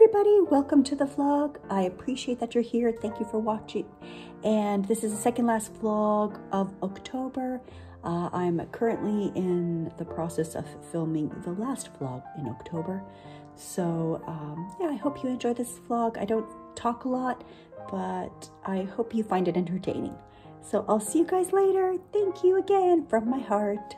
everybody, welcome to the vlog. I appreciate that you're here. Thank you for watching. And this is the second last vlog of October. Uh, I'm currently in the process of filming the last vlog in October. So um, yeah, I hope you enjoy this vlog. I don't talk a lot, but I hope you find it entertaining. So I'll see you guys later. Thank you again from my heart.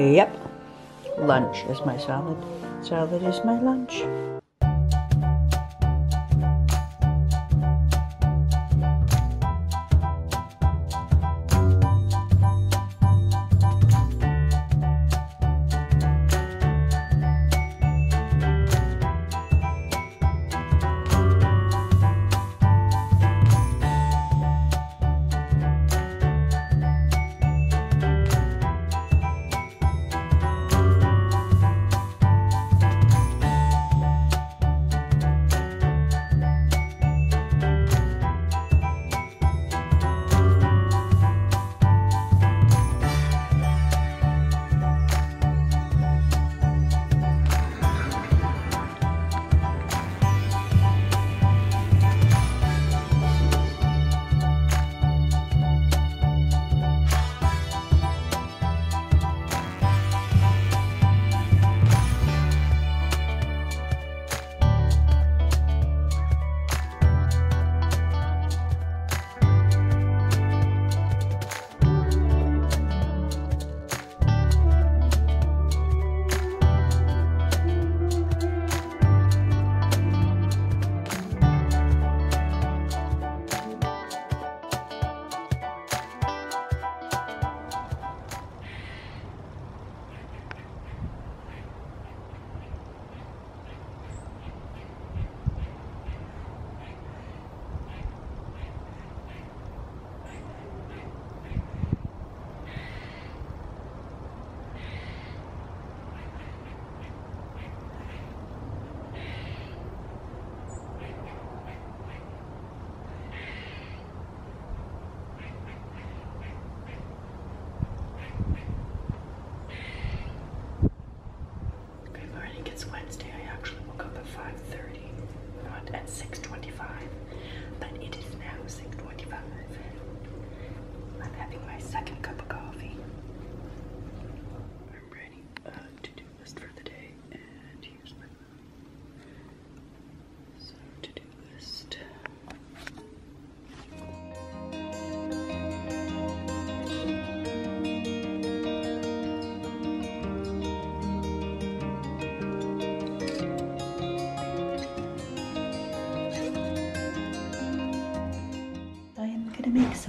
Yep. Lunch is my salad. Salad is my lunch.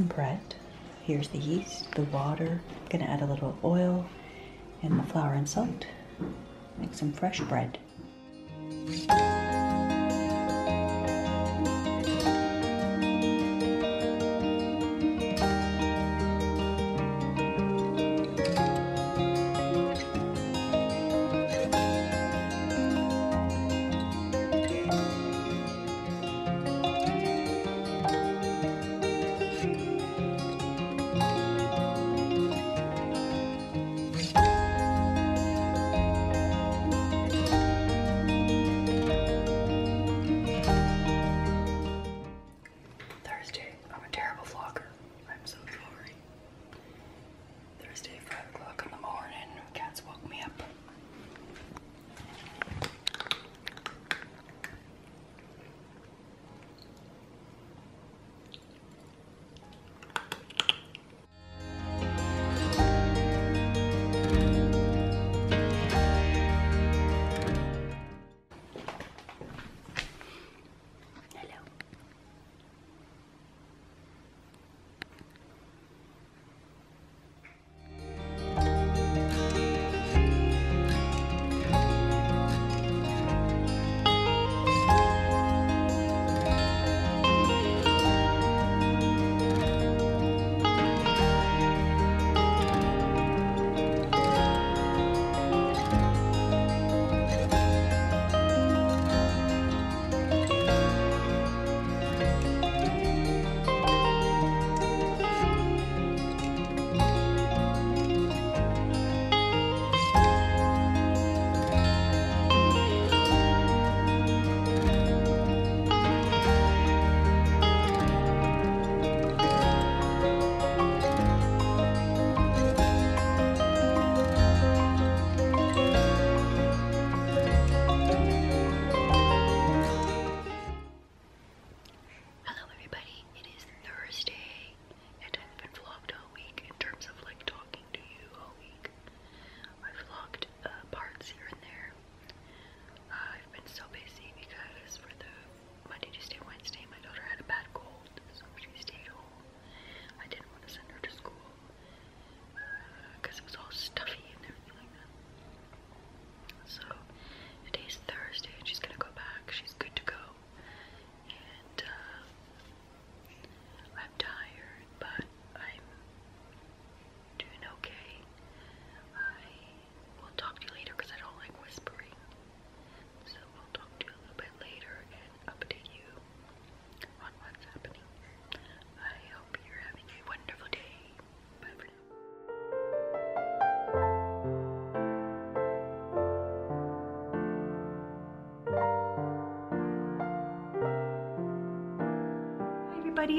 Some bread. Here's the yeast, the water. I'm gonna add a little oil and the flour and salt. Make some fresh bread.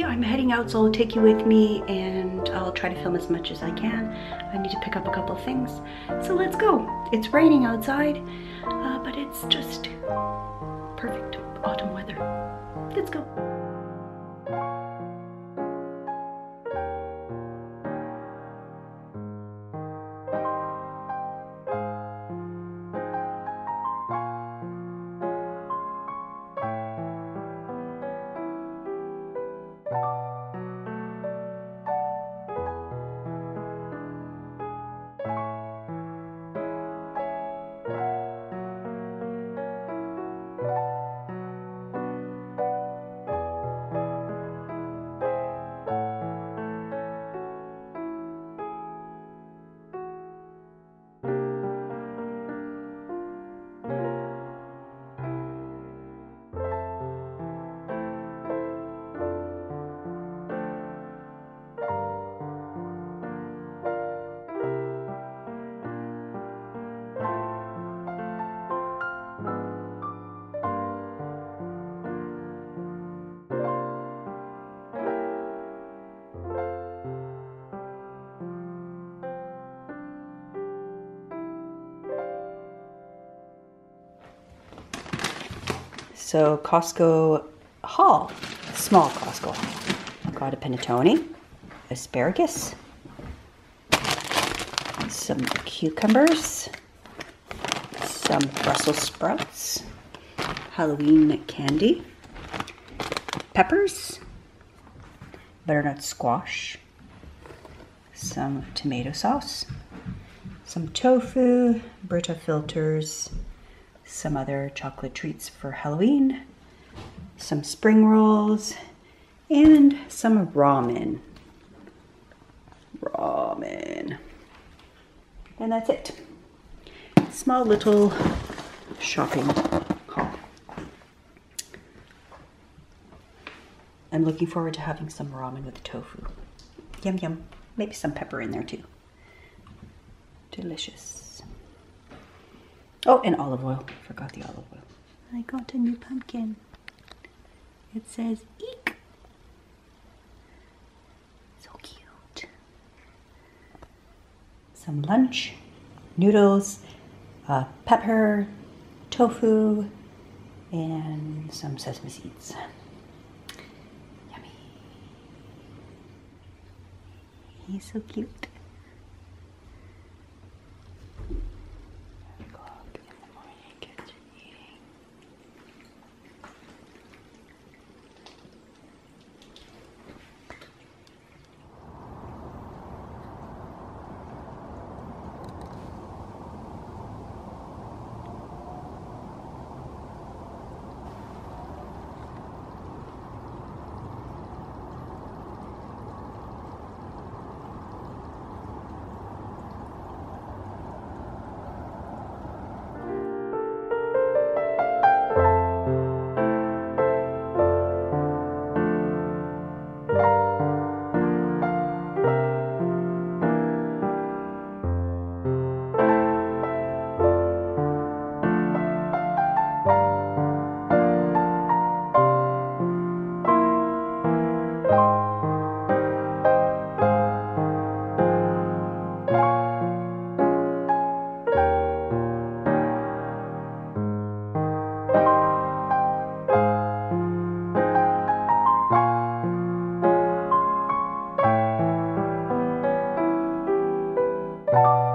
I'm heading out so I'll take you with me and I'll try to film as much as I can. I need to pick up a couple things. So let's go. It's raining outside, uh, but it's just perfect autumn weather. Let's go. So Costco haul, small Costco haul. Got a panettone, asparagus, some cucumbers, some Brussels sprouts, Halloween candy, peppers, butternut squash, some tomato sauce, some tofu, Brita filters, some other chocolate treats for Halloween, some spring rolls, and some ramen. Ramen. And that's it. Small little shopping haul. I'm looking forward to having some ramen with tofu. Yum yum. Maybe some pepper in there too. Delicious. Oh, and olive oil. Forgot the olive oil. I got a new pumpkin. It says eek. So cute. Some lunch, noodles, uh, pepper, tofu, and some sesame seeds. Yummy. He's so cute. Bye.